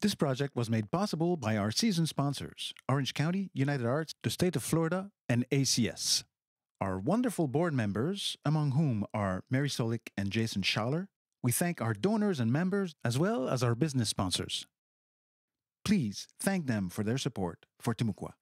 This project was made possible by our season sponsors Orange County, United Arts, the state of Florida, and ACS. Our wonderful board members, among whom are Mary Solik and Jason Schaller, we thank our donors and members as well as our business sponsors. Please thank them for their support for Timucua.